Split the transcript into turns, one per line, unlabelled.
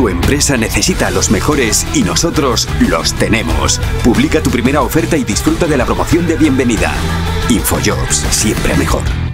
Tu empresa necesita a los mejores y nosotros los tenemos. Publica tu primera oferta y disfruta de la promoción de bienvenida. Infojobs, siempre mejor.